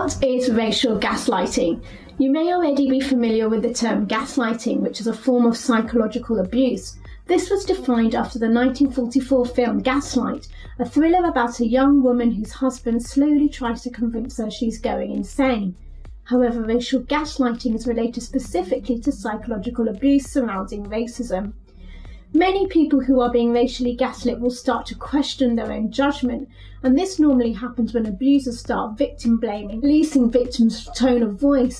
What is racial gaslighting? You may already be familiar with the term gaslighting, which is a form of psychological abuse. This was defined after the 1944 film Gaslight, a thriller about a young woman whose husband slowly tries to convince her she's going insane. However, racial gaslighting is related specifically to psychological abuse surrounding racism. Many people who are being racially gaslit will start to question their own judgment, and this normally happens when abusers start victim blaming, releasing victims' tone of voice